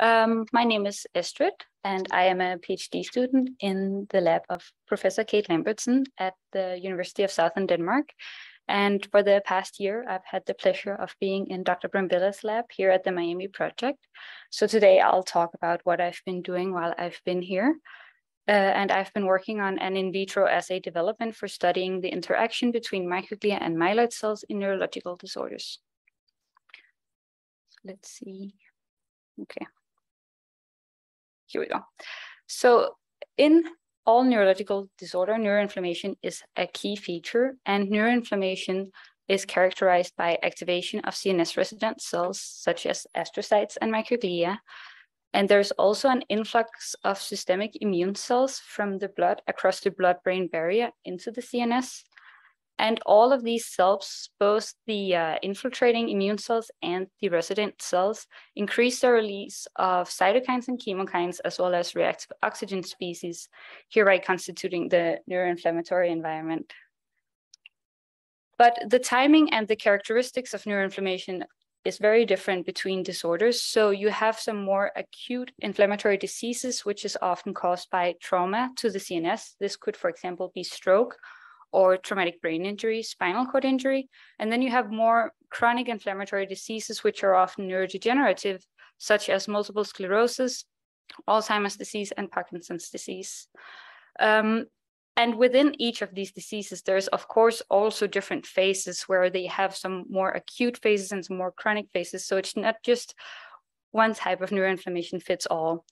Um, my name is Estrid, and I am a PhD student in the lab of Professor Kate Lambertson at the University of Southern Denmark. And for the past year, I've had the pleasure of being in Dr. Brambilla's lab here at the Miami project. So today I'll talk about what I've been doing while I've been here. Uh, and I've been working on an in vitro assay development for studying the interaction between microglia and myeloid cells in neurological disorders. Let's see. Okay. Here we go. So in all neurological disorder, neuroinflammation is a key feature, and neuroinflammation is characterized by activation of CNS resident cells such as astrocytes and microglia. And there's also an influx of systemic immune cells from the blood across the blood-brain barrier into the CNS. And all of these cells, both the uh, infiltrating immune cells and the resident cells, increase the release of cytokines and chemokines, as well as reactive oxygen species, hereby constituting the neuroinflammatory environment. But the timing and the characteristics of neuroinflammation is very different between disorders. So you have some more acute inflammatory diseases, which is often caused by trauma to the CNS. This could, for example, be stroke or traumatic brain injury, spinal cord injury. And then you have more chronic inflammatory diseases, which are often neurodegenerative, such as multiple sclerosis, Alzheimer's disease, and Parkinson's disease. Um, and within each of these diseases, there's of course also different phases where they have some more acute phases and some more chronic phases. So it's not just one type of neuroinflammation fits all.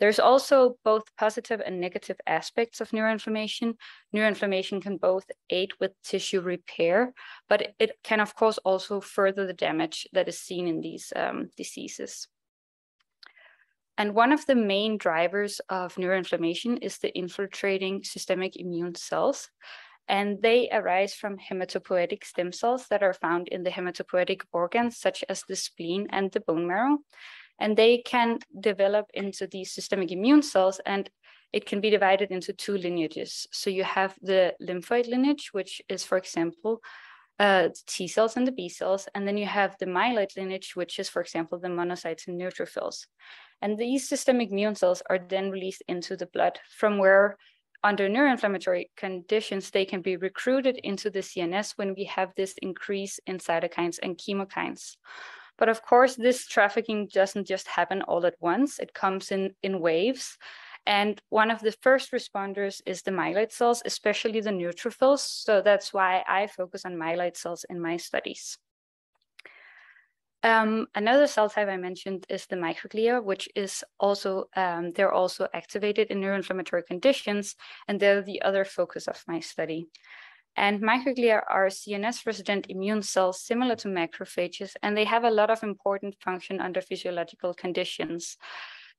There's also both positive and negative aspects of neuroinflammation. Neuroinflammation can both aid with tissue repair, but it can, of course, also further the damage that is seen in these um, diseases. And one of the main drivers of neuroinflammation is the infiltrating systemic immune cells. And they arise from hematopoietic stem cells that are found in the hematopoietic organs, such as the spleen and the bone marrow and they can develop into these systemic immune cells and it can be divided into two lineages. So you have the lymphoid lineage, which is, for example, uh, T cells and the B cells, and then you have the myeloid lineage, which is, for example, the monocytes and neutrophils. And these systemic immune cells are then released into the blood from where under neuroinflammatory conditions, they can be recruited into the CNS when we have this increase in cytokines and chemokines. But of course, this trafficking doesn't just happen all at once. It comes in, in waves. And one of the first responders is the myeloid cells, especially the neutrophils. So that's why I focus on myeloid cells in my studies. Um, another cell type I mentioned is the microglia, which is also, um, they're also activated in neuroinflammatory conditions, and they're the other focus of my study. And microglia are CNS resident immune cells similar to macrophages, and they have a lot of important function under physiological conditions.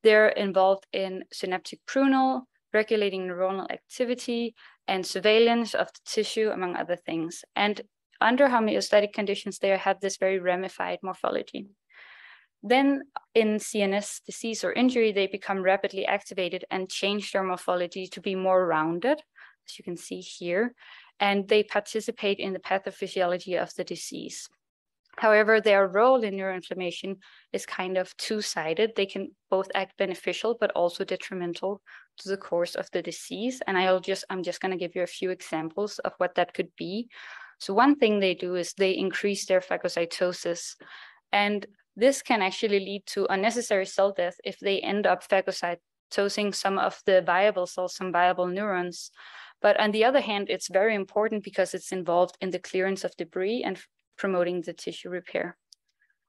They're involved in synaptic prunal, regulating neuronal activity, and surveillance of the tissue, among other things. And under homeostatic conditions, they have this very ramified morphology. Then in CNS disease or injury, they become rapidly activated and change their morphology to be more rounded, as you can see here and they participate in the pathophysiology of the disease. However, their role in neuroinflammation is kind of two-sided. They can both act beneficial, but also detrimental to the course of the disease. And I'll just, I'm just going to give you a few examples of what that could be. So one thing they do is they increase their phagocytosis. And this can actually lead to unnecessary cell death if they end up phagocytosing some of the viable cells, some viable neurons. But on the other hand, it's very important because it's involved in the clearance of debris and promoting the tissue repair.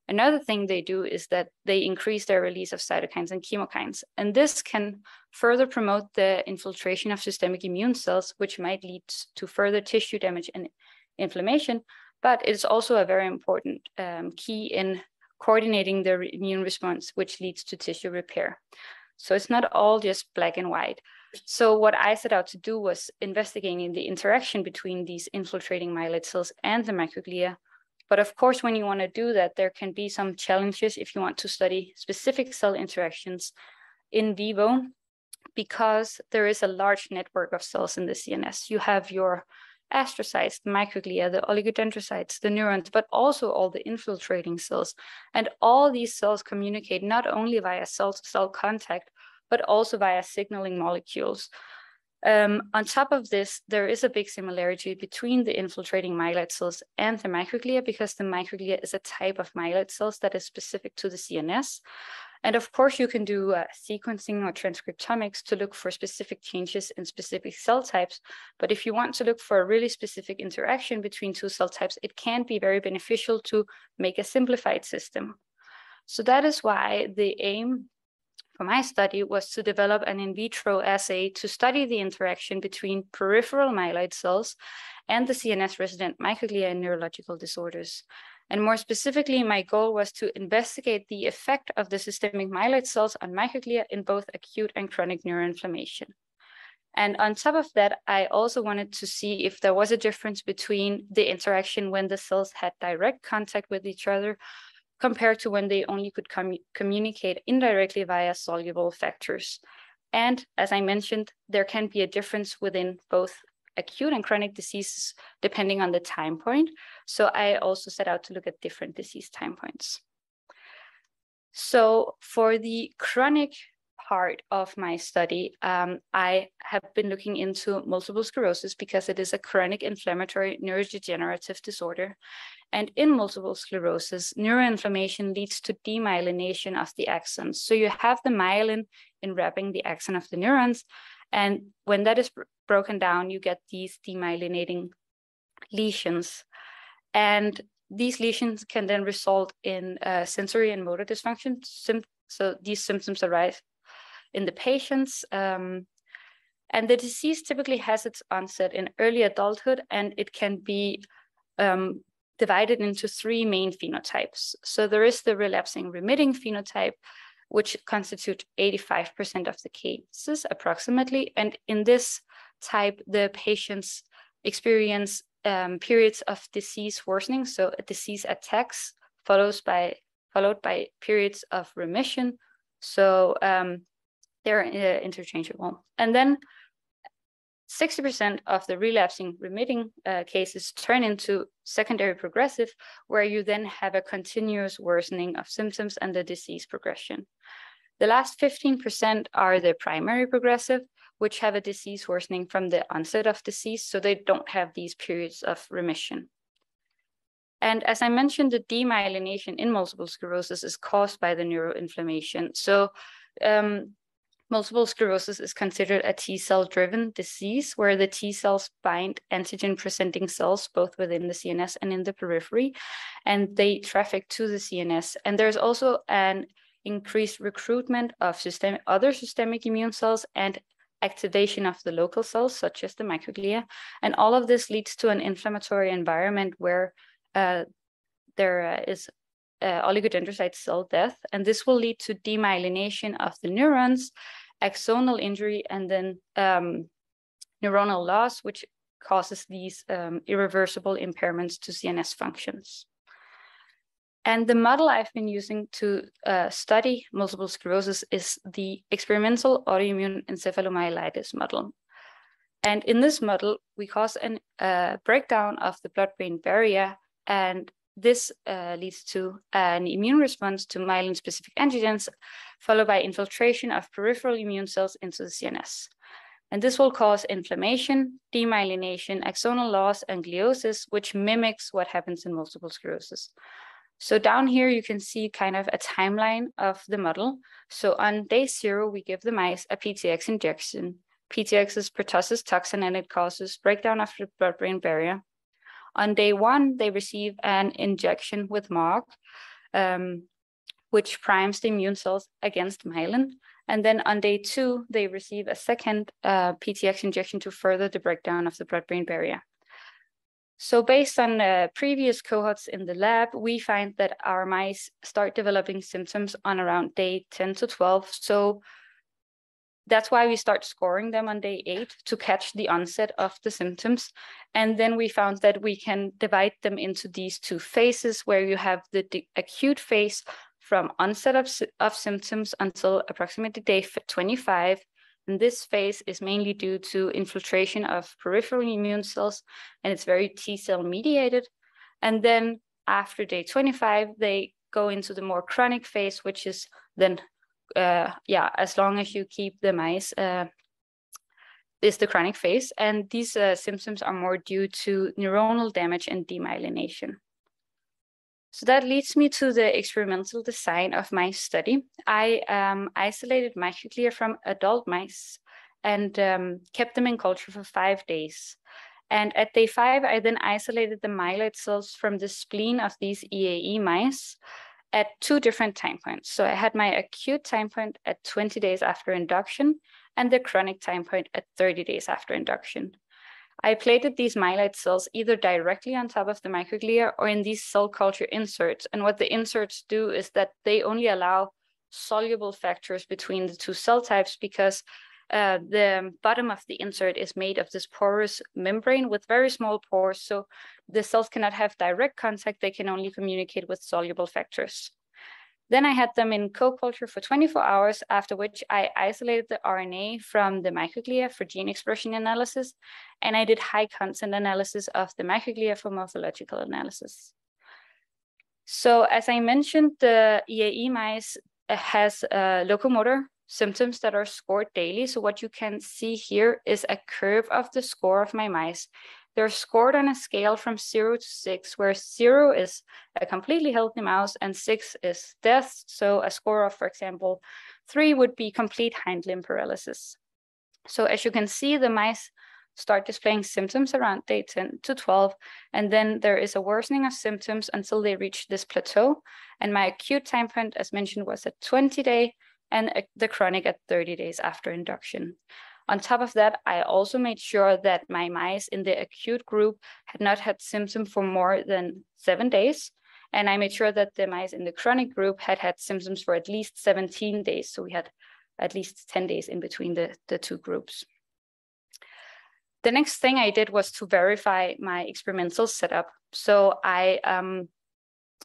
Another thing they do is that they increase their release of cytokines and chemokines. And this can further promote the infiltration of systemic immune cells, which might lead to further tissue damage and inflammation. But it's also a very important um, key in coordinating the immune response, which leads to tissue repair. So it's not all just black and white. So what I set out to do was investigating the interaction between these infiltrating myeloid cells and the microglia. But of course, when you want to do that, there can be some challenges if you want to study specific cell interactions in vivo, because there is a large network of cells in the CNS. You have your astrocytes, the microglia, the oligodendrocytes, the neurons, but also all the infiltrating cells. And all these cells communicate not only via cell-to-cell contact, but also via signaling molecules. Um, on top of this, there is a big similarity between the infiltrating myeloid cells and the microglia because the microglia is a type of myeloid cells that is specific to the CNS. And of course, you can do uh, sequencing or transcriptomics to look for specific changes in specific cell types. But if you want to look for a really specific interaction between two cell types, it can be very beneficial to make a simplified system. So that is why the aim for my study was to develop an in vitro assay to study the interaction between peripheral myeloid cells and the CNS resident microglia in neurological disorders. And more specifically, my goal was to investigate the effect of the systemic myeloid cells on microglia in both acute and chronic neuroinflammation. And on top of that, I also wanted to see if there was a difference between the interaction when the cells had direct contact with each other compared to when they only could com communicate indirectly via soluble factors. And as I mentioned, there can be a difference within both acute and chronic diseases depending on the time point. So I also set out to look at different disease time points. So for the chronic part of my study, um, I have been looking into multiple sclerosis because it is a chronic inflammatory neurodegenerative disorder. And in multiple sclerosis, neuroinflammation leads to demyelination of the axons. So you have the myelin enwrapping the axon of the neurons, and when that is broken down, you get these demyelinating lesions. And these lesions can then result in uh, sensory and motor dysfunction. so these symptoms arise in the patients. Um, and the disease typically has its onset in early adulthood, and it can be um, divided into three main phenotypes. So there is the relapsing remitting phenotype, which constitute 85% of the cases approximately. And in this type, the patients experience um, periods of disease worsening, so a disease attacks follows by followed by periods of remission. So um, they're uh, interchangeable. And then 60% of the relapsing remitting uh, cases turn into secondary progressive, where you then have a continuous worsening of symptoms and the disease progression. The last 15% are the primary progressive, which have a disease worsening from the onset of disease, so they don't have these periods of remission. And as I mentioned, the demyelination in multiple sclerosis is caused by the neuroinflammation. So um, Multiple sclerosis is considered a T cell driven disease where the T cells bind antigen presenting cells both within the CNS and in the periphery, and they traffic to the CNS. And there's also an increased recruitment of system, other systemic immune cells and activation of the local cells, such as the microglia. And all of this leads to an inflammatory environment where uh, there uh, uh, oligodendrocyte cell death, and this will lead to demyelination of the neurons, axonal injury, and then um, neuronal loss, which causes these um, irreversible impairments to CNS functions. And the model I've been using to uh, study multiple sclerosis is the experimental autoimmune encephalomyelitis model. And in this model, we cause a uh, breakdown of the blood-brain barrier and this uh, leads to an immune response to myelin-specific antigens, followed by infiltration of peripheral immune cells into the CNS. And this will cause inflammation, demyelination, axonal loss, and gliosis, which mimics what happens in multiple sclerosis. So down here, you can see kind of a timeline of the model. So on day zero, we give the mice a PTX injection. PTX is pertussis toxin, and it causes breakdown of the blood-brain barrier. On day one, they receive an injection with MOG, um, which primes the immune cells against myelin. And then on day two, they receive a second uh, PTX injection to further the breakdown of the blood-brain barrier. So based on uh, previous cohorts in the lab, we find that our mice start developing symptoms on around day 10 to 12. So that's why we start scoring them on day eight to catch the onset of the symptoms. And then we found that we can divide them into these two phases where you have the acute phase from onset of, of symptoms until approximately day 25. And this phase is mainly due to infiltration of peripheral immune cells, and it's very T cell mediated. And then after day 25, they go into the more chronic phase, which is then, uh, yeah, as long as you keep the mice, uh, is the chronic phase. And these uh, symptoms are more due to neuronal damage and demyelination. So that leads me to the experimental design of my study. I um, isolated microglia from adult mice and um, kept them in culture for five days. And at day five, I then isolated the myeloid cells from the spleen of these EAE mice at two different time points. So I had my acute time point at 20 days after induction and the chronic time point at 30 days after induction. I plated these myeloid cells either directly on top of the microglia or in these cell culture inserts. And what the inserts do is that they only allow soluble factors between the two cell types because uh, the bottom of the insert is made of this porous membrane with very small pores. So the cells cannot have direct contact. They can only communicate with soluble factors. Then I had them in co-culture for 24 hours, after which I isolated the RNA from the microglia for gene expression analysis, and I did high content analysis of the microglia for morphological analysis. So as I mentioned, the EAE mice uh, has uh, locomotor symptoms that are scored daily. So what you can see here is a curve of the score of my mice. They're scored on a scale from zero to six, where zero is a completely healthy mouse and six is death. So a score of, for example, three would be complete hind limb paralysis. So as you can see, the mice start displaying symptoms around day 10 to 12, and then there is a worsening of symptoms until they reach this plateau. And my acute time point, as mentioned, was at 20 day, and uh, the chronic at 30 days after induction. On top of that, I also made sure that my mice in the acute group had not had symptoms for more than seven days. And I made sure that the mice in the chronic group had had symptoms for at least 17 days. So we had at least 10 days in between the, the two groups. The next thing I did was to verify my experimental setup. So I um,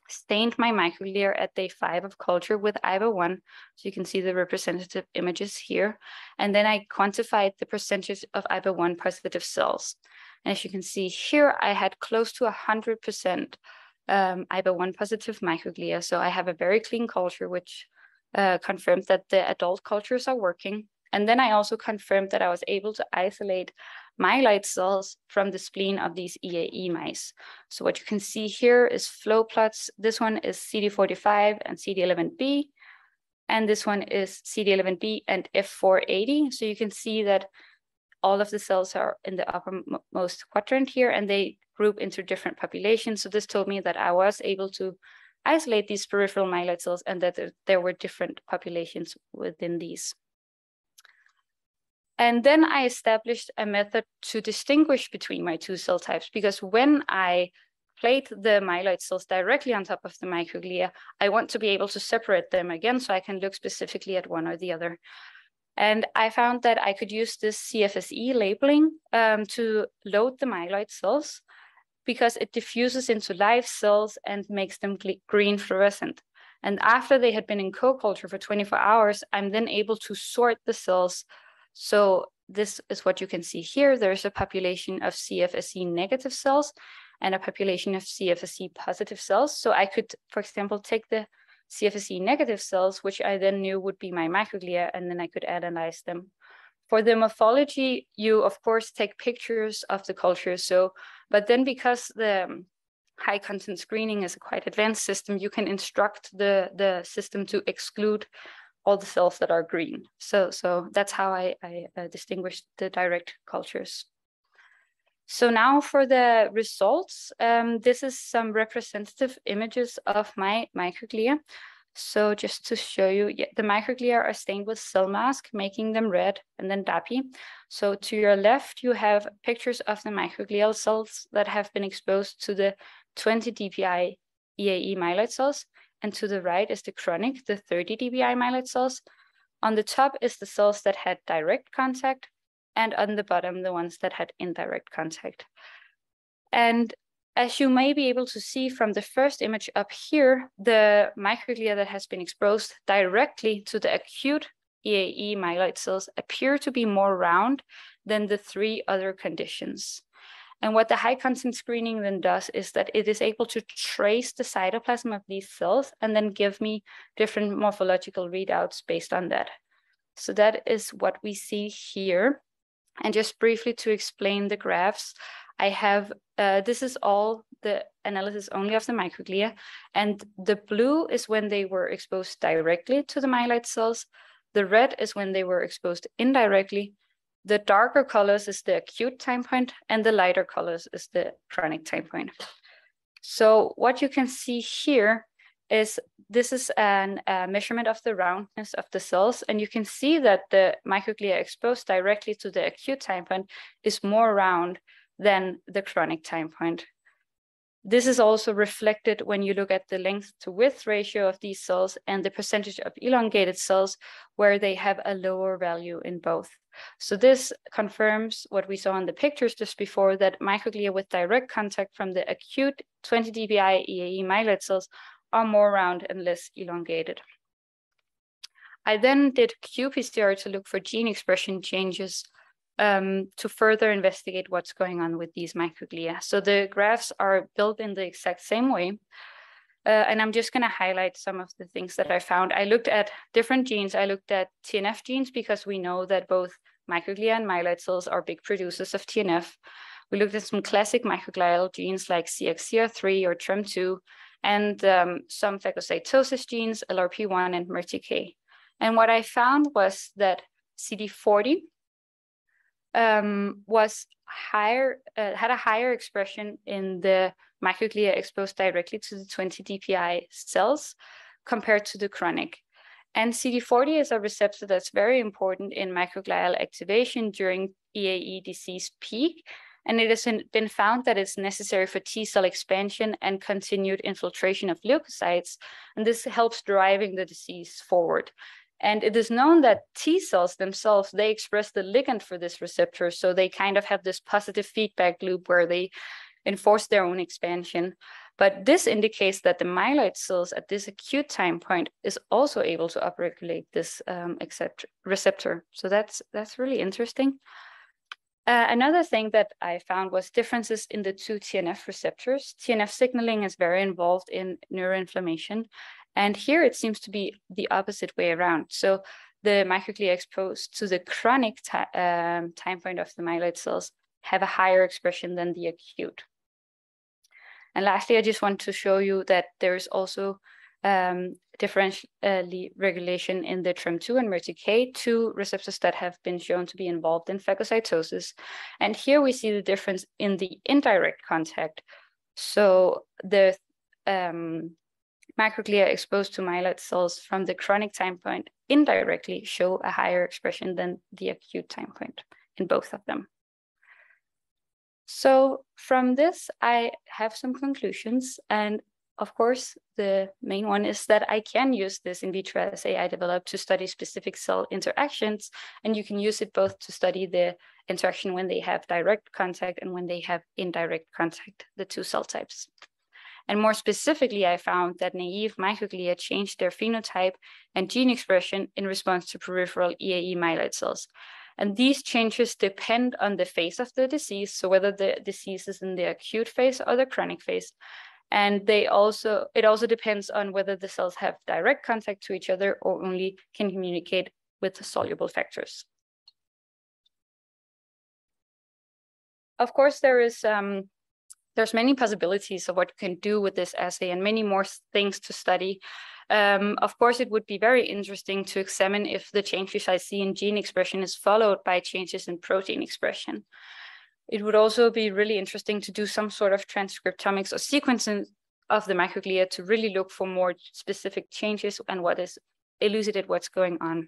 stained my microglia at day five of culture with IVA1. So you can see the representative images here. And then I quantified the percentage of IVA1 positive cells. And as you can see here, I had close to 100% um, IVA1 positive microglia. So I have a very clean culture, which uh, confirmed that the adult cultures are working. And then I also confirmed that I was able to isolate myeloid cells from the spleen of these EAE mice. So what you can see here is flow plots. This one is CD45 and CD11B, and this one is CD11B and F480. So you can see that all of the cells are in the uppermost quadrant here, and they group into different populations. So this told me that I was able to isolate these peripheral myeloid cells and that there were different populations within these. And then I established a method to distinguish between my two cell types because when I plate the myeloid cells directly on top of the microglia, I want to be able to separate them again so I can look specifically at one or the other. And I found that I could use this CFSE labeling um, to load the myeloid cells because it diffuses into live cells and makes them green fluorescent. And after they had been in co-culture for 24 hours, I'm then able to sort the cells so this is what you can see here. There's a population of CFSC negative cells and a population of CFSC positive cells. So I could, for example, take the CFSC negative cells, which I then knew would be my microglia, and then I could analyze them. For the morphology, you of course take pictures of the culture. So, but then because the um, high content screening is a quite advanced system, you can instruct the, the system to exclude all the cells that are green. So, so that's how I, I uh, distinguish the direct cultures. So now for the results, um, this is some representative images of my microglia. So just to show you, yeah, the microglia are stained with cell mask, making them red and then DAPI. So to your left, you have pictures of the microglial cells that have been exposed to the 20 dpi EAE myeloid cells and to the right is the chronic, the 30 dBi myeloid cells. On the top is the cells that had direct contact, and on the bottom, the ones that had indirect contact. And as you may be able to see from the first image up here, the microglia that has been exposed directly to the acute EAE myeloid cells appear to be more round than the three other conditions. And what the high content screening then does is that it is able to trace the cytoplasm of these cells and then give me different morphological readouts based on that. So that is what we see here. And just briefly to explain the graphs, I have, uh, this is all the analysis only of the microglia. And the blue is when they were exposed directly to the myeloid cells. The red is when they were exposed indirectly. The darker colors is the acute time point and the lighter colors is the chronic time point. So what you can see here is this is an, a measurement of the roundness of the cells. And you can see that the microglia exposed directly to the acute time point is more round than the chronic time point. This is also reflected when you look at the length to width ratio of these cells and the percentage of elongated cells where they have a lower value in both. So this confirms what we saw in the pictures just before that microglia with direct contact from the acute 20 dpi EAE myeloid cells are more round and less elongated. I then did qPCR to look for gene expression changes um, to further investigate what's going on with these microglia. So the graphs are built in the exact same way. Uh, and I'm just going to highlight some of the things that I found. I looked at different genes. I looked at TNF genes because we know that both microglia and myeloid cells are big producers of TNF. We looked at some classic microglial genes like CXCR3 or TREM2, and um, some phagocytosis genes, LRP1 and MERTK. And what I found was that CD40 um, was higher, uh, had a higher expression in the microglia exposed directly to the 20 DPI cells compared to the chronic. And CD40 is a receptor that's very important in microglial activation during EAE disease peak. And it has been found that it's necessary for T cell expansion and continued infiltration of leukocytes. And this helps driving the disease forward. And it is known that T cells themselves, they express the ligand for this receptor. So they kind of have this positive feedback loop where they enforce their own expansion. But this indicates that the myeloid cells at this acute time point is also able to upregulate this um, receptor. So that's that's really interesting. Uh, another thing that I found was differences in the two TNF receptors. TNF signaling is very involved in neuroinflammation, and here it seems to be the opposite way around. So the microglia exposed to the chronic um, time point of the myeloid cells have a higher expression than the acute. And lastly, I just want to show you that there's also um, differential regulation in the TREM2 and MERTK, two receptors that have been shown to be involved in phagocytosis. And here we see the difference in the indirect contact. So the um, microglia exposed to myeloid cells from the chronic time point indirectly show a higher expression than the acute time point in both of them. So from this, I have some conclusions. And of course, the main one is that I can use this in vitro assay I developed to study specific cell interactions. And you can use it both to study the interaction when they have direct contact and when they have indirect contact, the two cell types. And more specifically, I found that naive microglia changed their phenotype and gene expression in response to peripheral EAE myeloid cells. And these changes depend on the phase of the disease, so whether the disease is in the acute phase or the chronic phase. And they also it also depends on whether the cells have direct contact to each other or only can communicate with soluble factors. Of course, there is um, there's many possibilities of what you can do with this assay and many more things to study. Um, of course, it would be very interesting to examine if the changes I see in gene expression is followed by changes in protein expression. It would also be really interesting to do some sort of transcriptomics or sequencing of the microglia to really look for more specific changes and what is elucidate what's going on.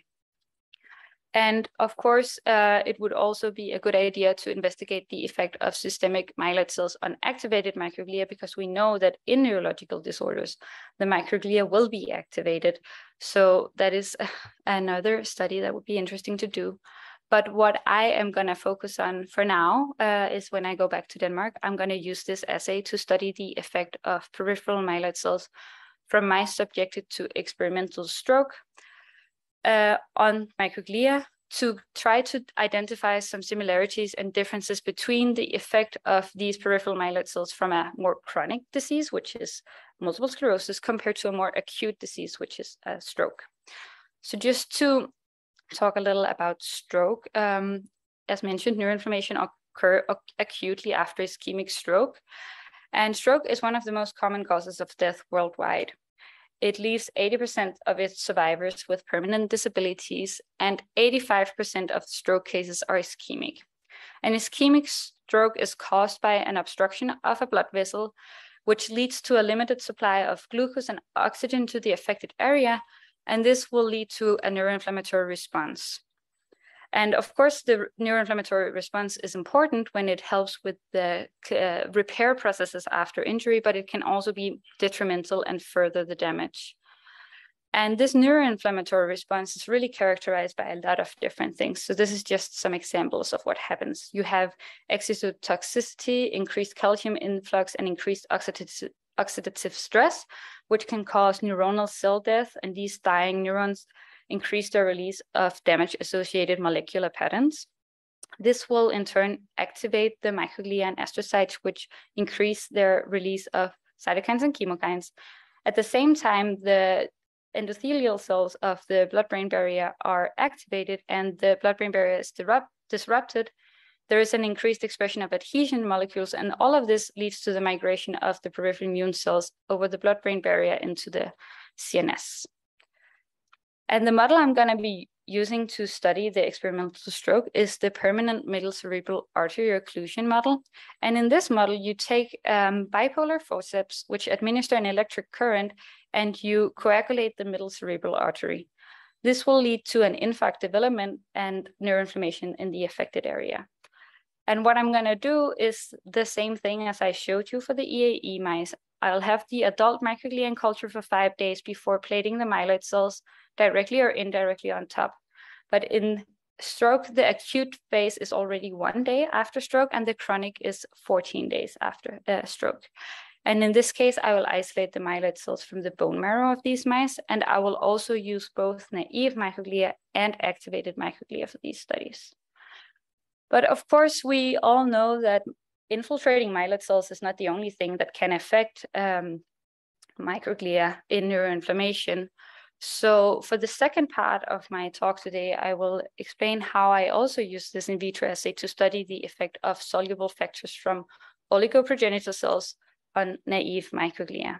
And of course, uh, it would also be a good idea to investigate the effect of systemic myeloid cells on activated microglia because we know that in neurological disorders, the microglia will be activated. So that is another study that would be interesting to do. But what I am going to focus on for now uh, is when I go back to Denmark, I'm going to use this assay to study the effect of peripheral myeloid cells from mice subjected to experimental stroke uh, on microglia to try to identify some similarities and differences between the effect of these peripheral myeloid cells from a more chronic disease, which is multiple sclerosis, compared to a more acute disease, which is a stroke. So just to talk a little about stroke, um, as mentioned, neuroinflammation occur acutely after ischemic stroke. And stroke is one of the most common causes of death worldwide. It leaves 80% of its survivors with permanent disabilities, and 85% of stroke cases are ischemic. An ischemic stroke is caused by an obstruction of a blood vessel, which leads to a limited supply of glucose and oxygen to the affected area, and this will lead to a neuroinflammatory response. And of course, the neuroinflammatory response is important when it helps with the uh, repair processes after injury, but it can also be detrimental and further the damage. And this neuroinflammatory response is really characterized by a lot of different things. So this is just some examples of what happens. You have exotoxicity, increased calcium influx, and increased oxidative, oxidative stress, which can cause neuronal cell death. And these dying neurons increase the release of damage-associated molecular patterns. This will in turn activate the microglia and astrocytes, which increase their release of cytokines and chemokines. At the same time, the endothelial cells of the blood-brain barrier are activated and the blood-brain barrier is disrupted, there is an increased expression of adhesion molecules, and all of this leads to the migration of the peripheral immune cells over the blood-brain barrier into the CNS. And the model I'm going to be using to study the experimental stroke is the permanent middle cerebral artery occlusion model. And in this model, you take um, bipolar forceps, which administer an electric current, and you coagulate the middle cerebral artery. This will lead to an infarct development and neuroinflammation in the affected area. And what I'm going to do is the same thing as I showed you for the EAE mice. I'll have the adult microglia in culture for five days before plating the myeloid cells directly or indirectly on top. But in stroke, the acute phase is already one day after stroke, and the chronic is 14 days after uh, stroke. And in this case, I will isolate the myeloid cells from the bone marrow of these mice, and I will also use both naive microglia and activated microglia for these studies. But of course, we all know that infiltrating myeloid cells is not the only thing that can affect um, microglia in neuroinflammation. So for the second part of my talk today, I will explain how I also use this in vitro assay to study the effect of soluble factors from oligoprogenitor cells on naive microglia.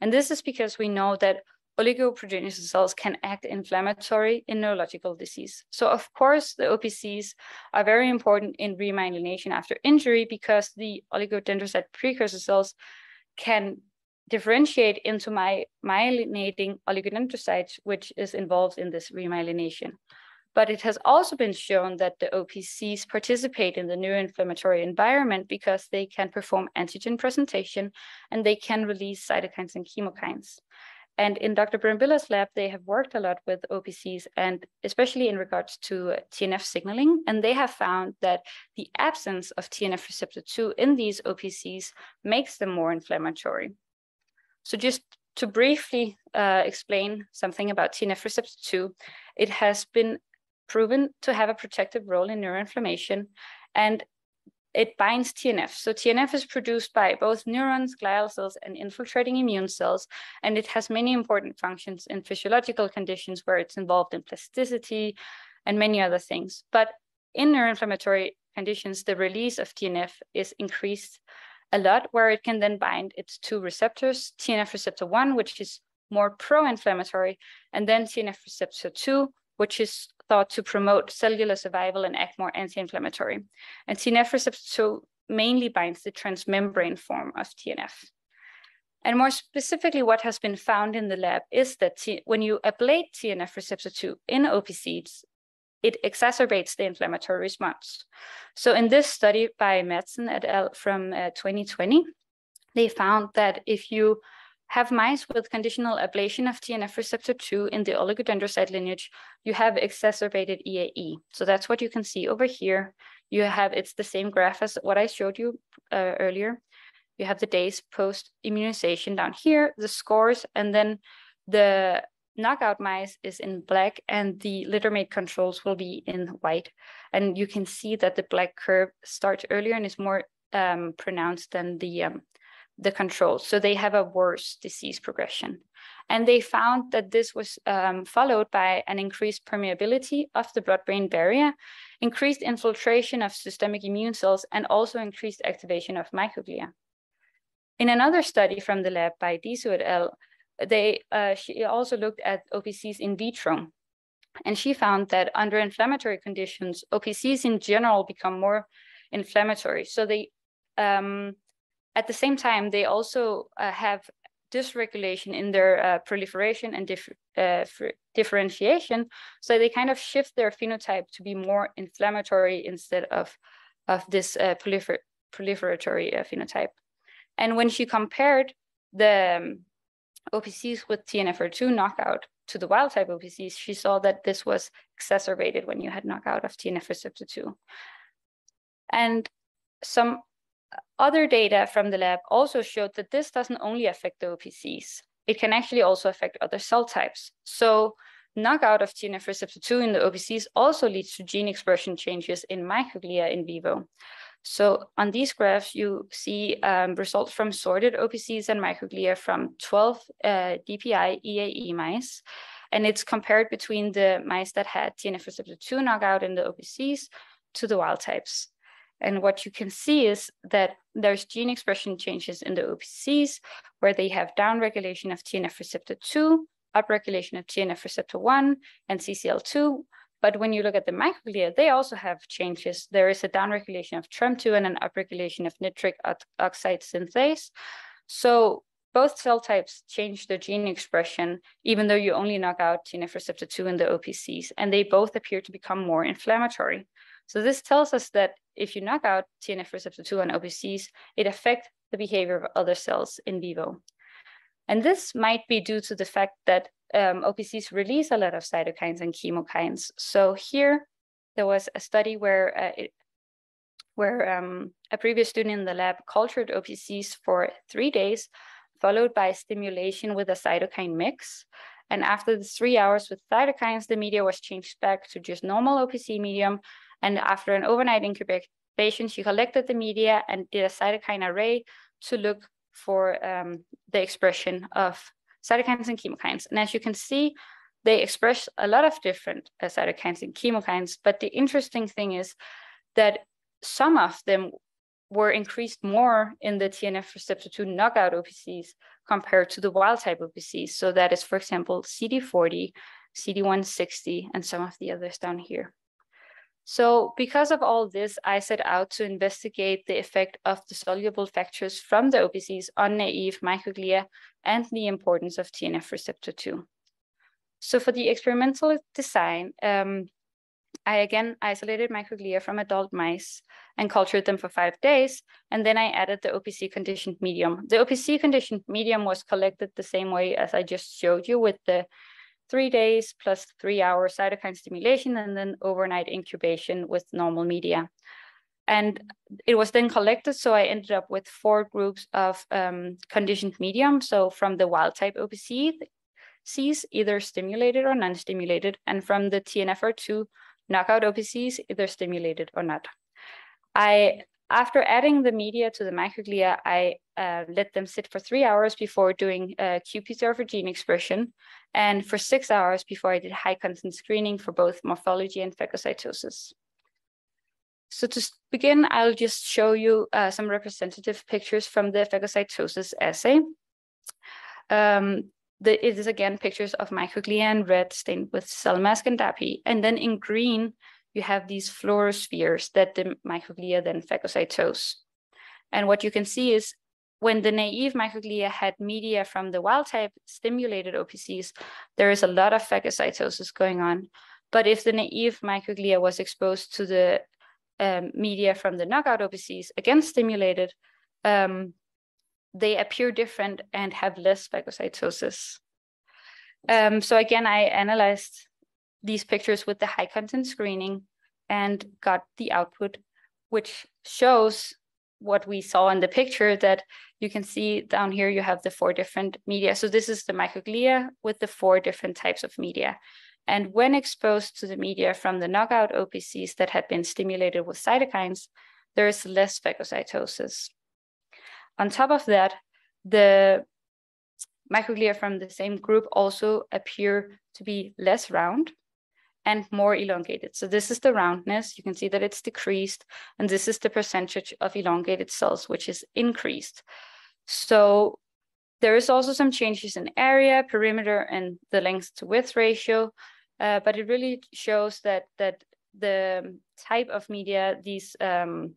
And this is because we know that oligoprogenitor cells can act inflammatory in neurological disease. So of course, the OPCs are very important in remyelination after injury because the oligodendrocyte precursor cells can differentiate into my myelinating oligodendrocytes, which is involved in this remyelination. But it has also been shown that the OPCs participate in the neuroinflammatory environment because they can perform antigen presentation and they can release cytokines and chemokines. And in Dr. Brambilla's lab, they have worked a lot with OPCs and especially in regards to TNF signaling. And they have found that the absence of TNF receptor 2 in these OPCs makes them more inflammatory. So just to briefly uh, explain something about TNF receptor 2, it has been proven to have a protective role in neuroinflammation and it binds TNF. So TNF is produced by both neurons, glial cells, and infiltrating immune cells, and it has many important functions in physiological conditions where it's involved in plasticity and many other things. But in neuroinflammatory conditions, the release of TNF is increased a lot, where it can then bind its two receptors, TNF receptor 1, which is more pro-inflammatory, and then TNF receptor 2, which is thought to promote cellular survival and act more anti-inflammatory. And TNF receptor 2 mainly binds the transmembrane form of TNF. And more specifically, what has been found in the lab is that T when you ablate TNF receptor 2 in OPCs, it exacerbates the inflammatory response. So in this study by Madsen et al. from uh, 2020, they found that if you have mice with conditional ablation of TNF receptor 2 in the oligodendrocyte lineage, you have exacerbated EAE. So that's what you can see over here. You have, it's the same graph as what I showed you uh, earlier. You have the days post immunization down here, the scores, and then the knockout mice is in black and the littermate controls will be in white. And you can see that the black curve starts earlier and is more um, pronounced than the, um, the controls. So they have a worse disease progression. And they found that this was um, followed by an increased permeability of the blood-brain barrier, increased infiltration of systemic immune cells, and also increased activation of microglia. In another study from the lab by Disu et al., they uh, she also looked at OPCs in vitro. And she found that under inflammatory conditions, OPCs in general become more inflammatory. So they, um, at the same time, they also uh, have dysregulation in their uh, proliferation and dif uh, differentiation. So they kind of shift their phenotype to be more inflammatory instead of, of this uh, prolifer proliferatory uh, phenotype. And when she compared the um, OPCs with TNFR2 knockout to the wild type OPCs, she saw that this was exacerbated when you had knockout of TNF receptor 2. And some other data from the lab also showed that this doesn't only affect the OPCs, it can actually also affect other cell types. So knockout of TNF receptor 2 in the OPCs also leads to gene expression changes in microglia in vivo. So on these graphs, you see um, results from sorted OPCs and microglia from 12 uh, DPI EAE mice. And it's compared between the mice that had TNF receptor 2 knockout in the OPCs to the wild types. And what you can see is that there's gene expression changes in the OPCs where they have downregulation of TNF receptor 2, upregulation of TNF receptor 1 and CCL2. But when you look at the microglia, they also have changes. There is a downregulation of TREM2 and an upregulation of nitric oxide synthase. So both cell types change their gene expression, even though you only knock out TNF receptor 2 in the OPCs, and they both appear to become more inflammatory. So this tells us that if you knock out TNF receptor 2 on OPCs, it affects the behavior of other cells in vivo. And this might be due to the fact that um, OPCs release a lot of cytokines and chemokines. So here, there was a study where uh, it, where um, a previous student in the lab cultured OPCs for three days, followed by stimulation with a cytokine mix. And after the three hours with cytokines, the media was changed back to just normal OPC medium and after an overnight incubation, she collected the media and did a cytokine array to look for um, the expression of cytokines and chemokines. And as you can see, they express a lot of different uh, cytokines and chemokines. But the interesting thing is that some of them were increased more in the TNF receptor 2 knockout OPCs compared to the wild type OPCs. So that is, for example, CD40, CD160, and some of the others down here. So because of all this, I set out to investigate the effect of the soluble factors from the OPCs on naive microglia and the importance of TNF receptor 2. So for the experimental design, um, I again isolated microglia from adult mice and cultured them for five days, and then I added the OPC conditioned medium. The OPC conditioned medium was collected the same way as I just showed you with the three days plus three hour cytokine stimulation and then overnight incubation with normal media. And it was then collected. So I ended up with four groups of um, conditioned medium. So from the wild type OPC, Cs, either stimulated or non-stimulated, and from the TNFR2 knockout OPCs, either stimulated or not. I after adding the media to the microglia, I uh, let them sit for three hours before doing uh, qPCR for gene expression, and for six hours before I did high content screening for both morphology and phagocytosis. So to begin, I'll just show you uh, some representative pictures from the phagocytosis assay. Um, the, it is again pictures of microglia in red stained with cell mask and DAPI, and then in green, you have these fluorospheres that the microglia then phagocytose. And what you can see is when the naive microglia had media from the wild type stimulated OPCs, there is a lot of phagocytosis going on. But if the naive microglia was exposed to the um, media from the knockout OPCs, again stimulated, um, they appear different and have less phagocytosis. Um, so again, I analyzed these pictures with the high content screening and got the output, which shows what we saw in the picture that you can see down here, you have the four different media. So this is the microglia with the four different types of media. And when exposed to the media from the knockout OPCs that had been stimulated with cytokines, there is less phagocytosis. On top of that, the microglia from the same group also appear to be less round and more elongated. So this is the roundness. You can see that it's decreased. And this is the percentage of elongated cells, which is increased. So there is also some changes in area, perimeter, and the length to width ratio. Uh, but it really shows that, that the type of media these um,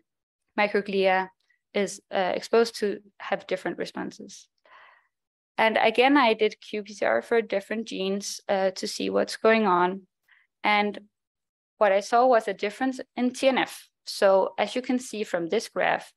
microglia is uh, exposed to have different responses. And again, I did qPCR for different genes uh, to see what's going on. And what I saw was a difference in TNF. So as you can see from this graph,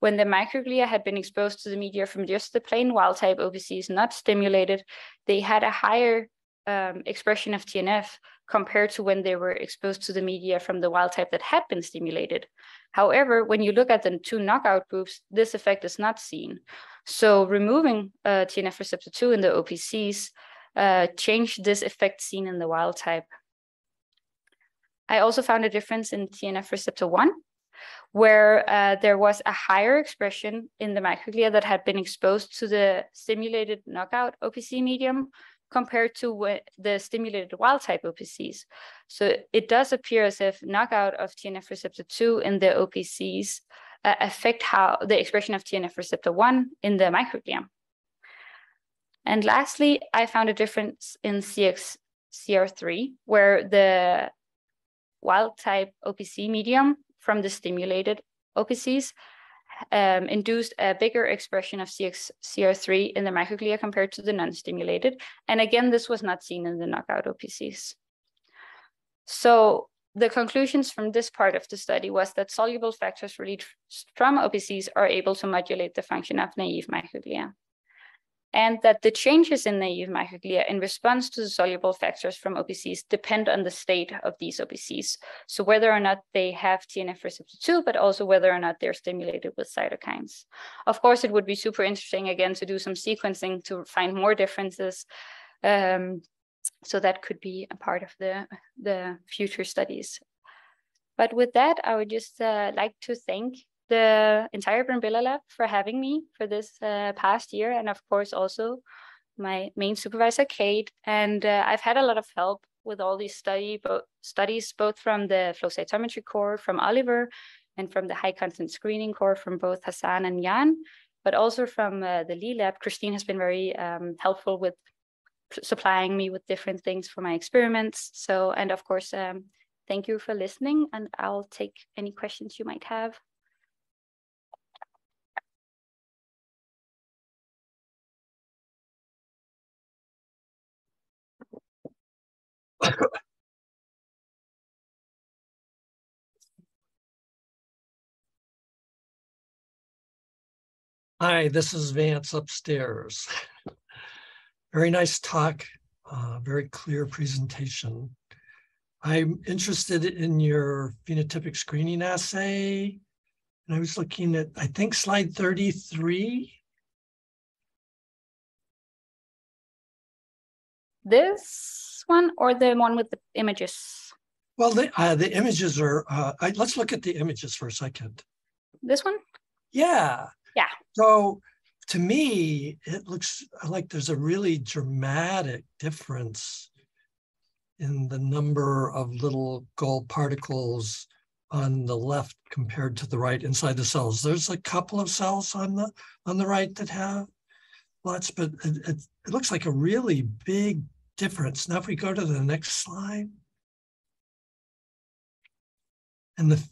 when the microglia had been exposed to the media from just the plain wild type OPCs, not stimulated, they had a higher um, expression of TNF compared to when they were exposed to the media from the wild type that had been stimulated. However, when you look at the two knockout groups, this effect is not seen. So removing uh, TNF receptor 2 in the OPCs uh, changed this effect seen in the wild type. I also found a difference in TNF receptor 1, where uh, there was a higher expression in the microglia that had been exposed to the stimulated knockout OPC medium compared to the stimulated wild type OPCs. So it does appear as if knockout of TNF receptor 2 in the OPCs uh, affect how the expression of TNF receptor 1 in the microglia. And lastly, I found a difference in CXCR3, where the wild type OPC medium from the stimulated OPCs um, induced a bigger expression of CXCR3 in the microglia compared to the non-stimulated. And again, this was not seen in the knockout OPCs. So the conclusions from this part of the study was that soluble factors released from OPCs are able to modulate the function of naive microglia and that the changes in naive microglia in response to the soluble factors from OPCs depend on the state of these OPCs. So whether or not they have TNF receptor 2, but also whether or not they're stimulated with cytokines. Of course, it would be super interesting again to do some sequencing to find more differences. Um, so that could be a part of the, the future studies. But with that, I would just uh, like to thank the entire Brambilla Lab for having me for this uh, past year, and of course also my main supervisor, Kate. And uh, I've had a lot of help with all these study bo studies, both from the flow cytometry core from Oliver and from the high content screening core from both Hassan and Jan, but also from uh, the Lee Lab. Christine has been very um, helpful with supplying me with different things for my experiments. So, and of course, um, thank you for listening, and I'll take any questions you might have. Hi, this is Vance upstairs. very nice talk, uh, very clear presentation. I'm interested in your phenotypic screening assay. And I was looking at, I think, slide 33. This one or the one with the images? Well, the, uh, the images are, uh, I, let's look at the images for a second. This one? Yeah. Yeah. So to me, it looks like there's a really dramatic difference in the number of little gold particles on the left compared to the right inside the cells. There's a couple of cells on the on the right that have lots, but it, it, it looks like a really big difference. Now, if we go to the next slide, and the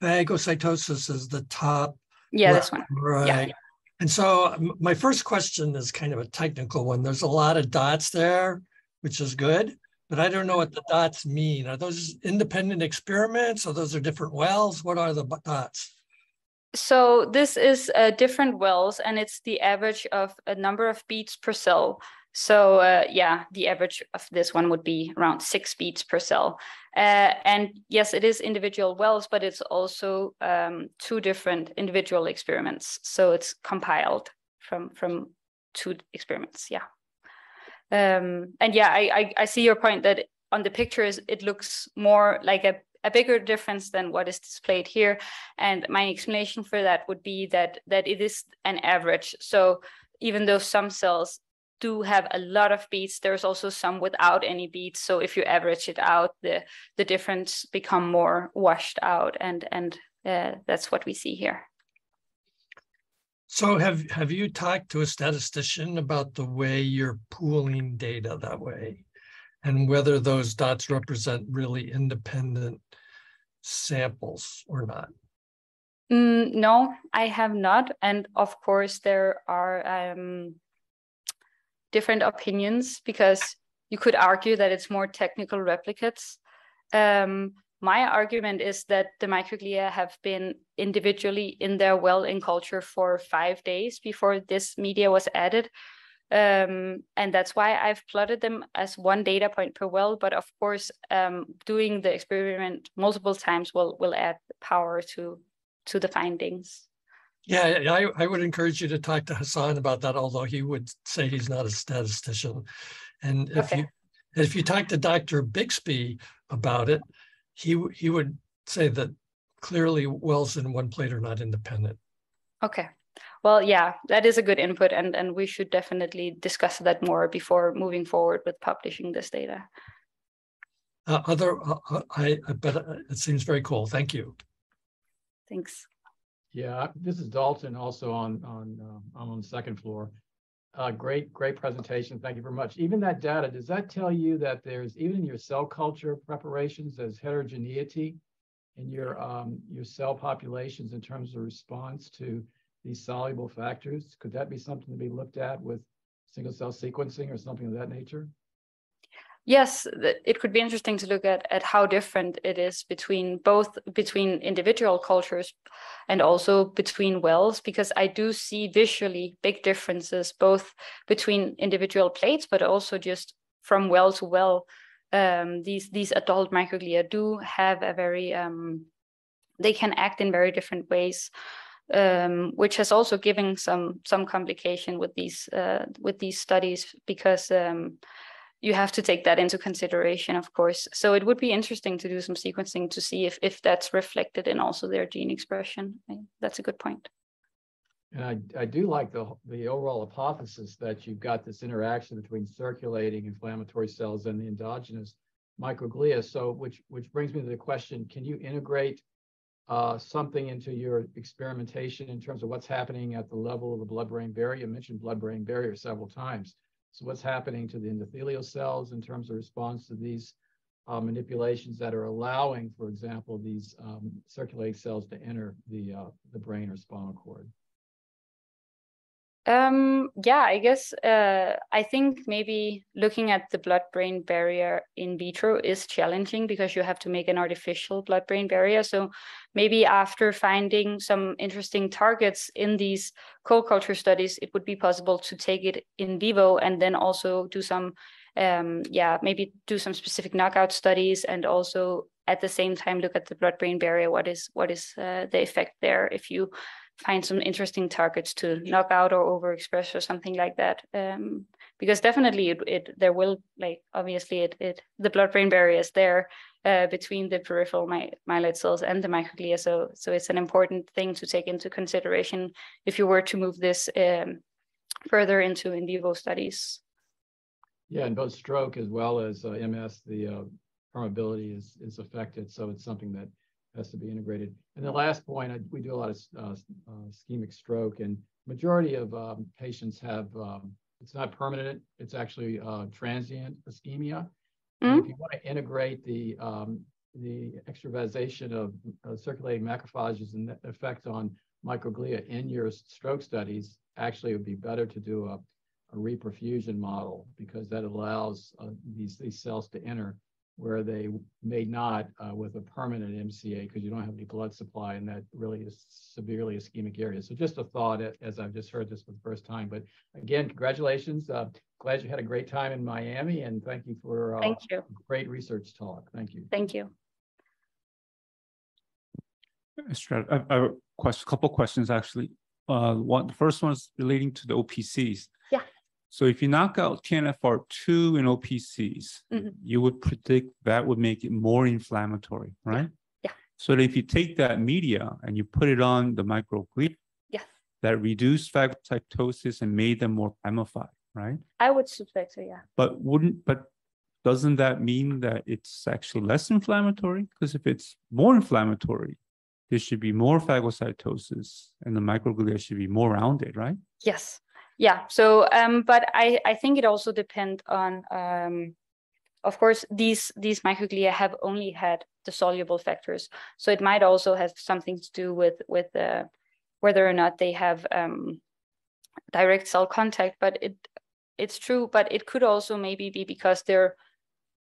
phagocytosis is the top yeah, this one. Right. Yeah. And so my first question is kind of a technical one. There's a lot of dots there, which is good, but I don't know what the dots mean. Are those independent experiments or those are different wells? What are the dots? So this is uh, different wells and it's the average of a number of beats per cell. So uh, yeah, the average of this one would be around six beats per cell. Uh, and yes, it is individual wells, but it's also um, two different individual experiments. So it's compiled from from two experiments. Yeah. Um, and yeah, I, I, I see your point that on the pictures it looks more like a a bigger difference than what is displayed here. And my explanation for that would be that that it is an average. So even though some cells do have a lot of beats, there's also some without any beats. So if you average it out, the the difference become more washed out, and and uh, that's what we see here. So have have you talked to a statistician about the way you're pooling data that way? and whether those dots represent really independent samples or not? Mm, no, I have not. And of course, there are um, different opinions because you could argue that it's more technical replicates. Um, my argument is that the microglia have been individually in their well in culture for five days before this media was added, um, and that's why I've plotted them as one data point per well. But of course, um, doing the experiment multiple times will will add power to to the findings. Yeah, I, I would encourage you to talk to Hassan about that, although he would say he's not a statistician. And if okay. you if you talk to Dr. Bixby about it, he he would say that clearly wells in one plate are not independent. Okay. Well, yeah, that is a good input, and and we should definitely discuss that more before moving forward with publishing this data. Uh, other, uh, uh I, I bet uh, it seems very cool. Thank you. Thanks. Yeah, this is Dalton, also on on uh, I'm on the second floor. Uh, great, great presentation. Thank you very much. Even that data, does that tell you that there's even in your cell culture preparations, there's heterogeneity in your um, your cell populations in terms of response to these soluble factors? Could that be something to be looked at with single cell sequencing or something of that nature? Yes, it could be interesting to look at, at how different it is between both between individual cultures and also between wells, because I do see visually big differences both between individual plates, but also just from well to well. Um, these these adult microglia do have a very um, they can act in very different ways um, which has also given some some complication with these uh, with these studies because um, you have to take that into consideration, of course. So it would be interesting to do some sequencing to see if if that's reflected in also their gene expression. That's a good point. And I, I do like the the overall hypothesis that you've got this interaction between circulating inflammatory cells and the endogenous microglia. So which which brings me to the question: Can you integrate uh, something into your experimentation in terms of what's happening at the level of the blood-brain barrier. You mentioned blood-brain barrier several times. So what's happening to the endothelial cells in terms of response to these uh, manipulations that are allowing, for example, these um, circulating cells to enter the, uh, the brain or spinal cord? Um, yeah, I guess uh, I think maybe looking at the blood-brain barrier in vitro is challenging because you have to make an artificial blood-brain barrier. So maybe after finding some interesting targets in these co-culture studies, it would be possible to take it in vivo and then also do some, um, yeah, maybe do some specific knockout studies and also at the same time look at the blood-brain barrier. What is what is uh, the effect there if you find some interesting targets to knock out or overexpress or something like that. Um, because definitely it, it there will like obviously it it the blood brain barrier is there uh, between the peripheral my, myeloid cells and the microglia. So so it's an important thing to take into consideration if you were to move this um, further into in vivo studies. Yeah, and both stroke as well as uh, MS, the uh, permeability is is affected. So it's something that has to be integrated. And the last point, I, we do a lot of uh, uh, ischemic stroke, and majority of um, patients have um, it's not permanent; it's actually uh, transient ischemia. Mm-hmm. If you want to integrate the um, the extravasation of uh, circulating macrophages and the effect on microglia in your stroke studies, actually, it would be better to do a, a reperfusion model because that allows uh, these these cells to enter where they may not uh, with a permanent MCA because you don't have any blood supply and that really is severely ischemic area. So just a thought as I've just heard this for the first time. But again, congratulations. Uh, glad you had a great time in Miami and thank you for uh, thank you. great research talk. Thank you. Thank you. I have a question, couple questions actually. Uh, one, the first one is relating to the OPCs. So if you knock out TNFR2 in OPCs, mm-hmm. you would predict that would make it more inflammatory, right? Yeah. So if you take that media and you put it on the microglia, yes. that reduced phagocytosis and made them more ramified, right? I would suspect so, yeah. But wouldn't but doesn't that mean that it's actually less inflammatory? Because if it's more inflammatory, there should be more phagocytosis and the microglia should be more rounded, right? Yes. Yeah. So, um, but I, I think it also depends on, um, of course, these these microglia have only had the soluble factors, so it might also have something to do with with uh, whether or not they have um, direct cell contact. But it it's true, but it could also maybe be because they're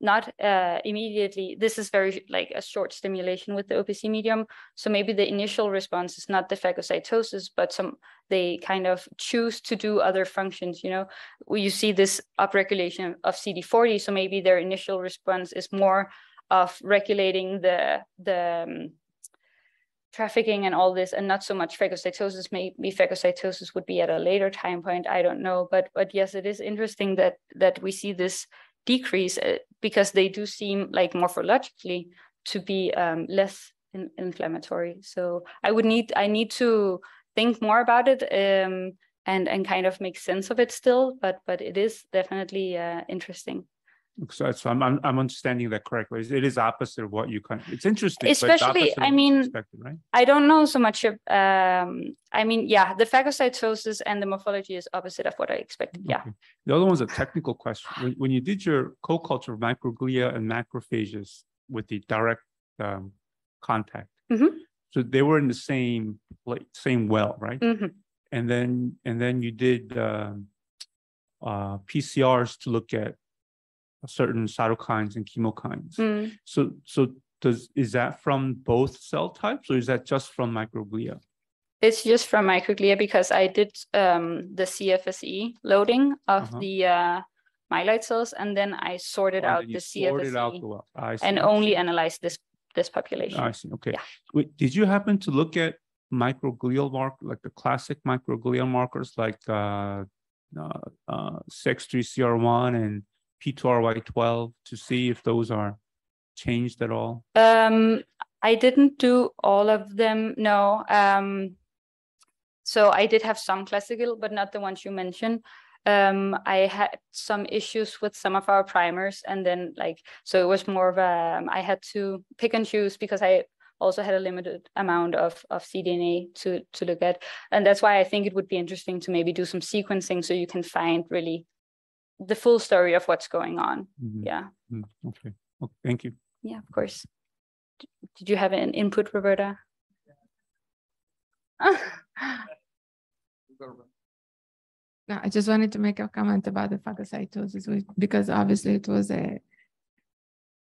not uh, immediately. This is very like a short stimulation with the OPC medium. So maybe the initial response is not the phagocytosis, but some they kind of choose to do other functions. You know, you see this upregulation of CD40. So maybe their initial response is more of regulating the the um, trafficking and all this, and not so much phagocytosis. Maybe phagocytosis would be at a later time point. I don't know, but but yes, it is interesting that that we see this decrease because they do seem like morphologically to be um, less in, inflammatory. So I would need I need to think more about it um, and and kind of make sense of it still. But but it is definitely uh, interesting. So, so I'm, I'm, I'm understanding that correctly. It is opposite of what you kind. Of, It's interesting, especially. I mean, right? I don't know so much of. Um, I mean, yeah, the phagocytosis and the morphology is opposite of what I expected. Yeah. Okay. The other one's a technical question. When, when you did your co-culture of microglia and macrophages with the direct um, contact, mm-hmm. so they were in the same like same well, right? Mm-hmm. And then and then you did uh, uh, PCRs to look at certain cytokines and chemokines. Mm. So, so does is that from both cell types, or is that just from microglia? It's just from microglia because I did um, the CFSE loading of uh-huh. the uh, myeloid cells, and then I sorted oh, out the CFSE out the, and only analyzed this this population. I see. Okay. Yeah. Wait, did you happen to look at microglial mark like the classic microglial markers like uh, uh, uh, CXG3CR1 and P2RY12 to see if those are changed at all? Um, I didn't do all of them, no. Um, so I did have some classical, but not the ones you mentioned. Um, I had some issues with some of our primers, and then like so it was more of a I had to pick and choose because I also had a limited amount of of cDNA to to look at, and that's why I think it would be interesting to maybe do some sequencing so you can find really the full story of what's going on. Mm-hmm. Yeah. Mm-hmm. Okay. okay. Thank you. Yeah, of course. Did you have an input, Roberta? no, I just wanted to make a comment about the phagocytosis because obviously it was a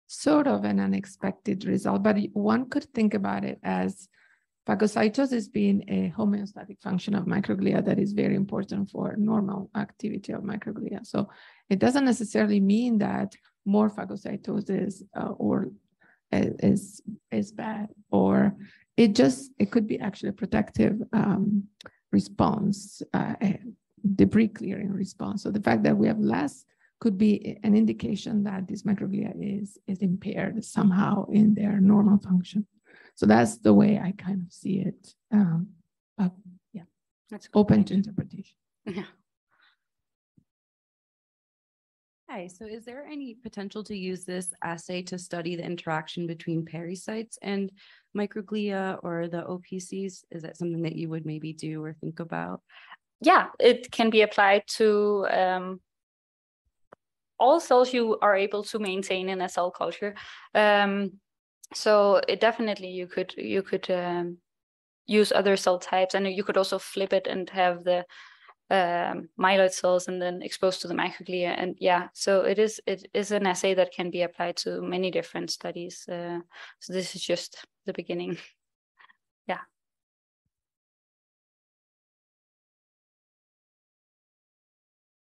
sort of an unexpected result, but one could think about it as Phagocytosis being a homeostatic function of microglia that is very important for normal activity of microglia. So it doesn't necessarily mean that more phagocytosis uh, or uh, is is bad, or it just it could be actually a protective um, response, uh, debris clearing response. So the fact that we have less could be an indication that this microglia is is impaired somehow in their normal function. So that's the way I kind of see it. Um, but yeah, that's open point. to interpretation. Yeah. Okay, so is there any potential to use this assay to study the interaction between pericytes and microglia or the OPCs? Is that something that you would maybe do or think about? Yeah, it can be applied to um, all cells you are able to maintain in a cell culture. Um, so it definitely you could you could um, use other cell types and you could also flip it and have the um, myeloid cells and then exposed to the microglia and yeah so it is it is an assay that can be applied to many different studies uh, so this is just the beginning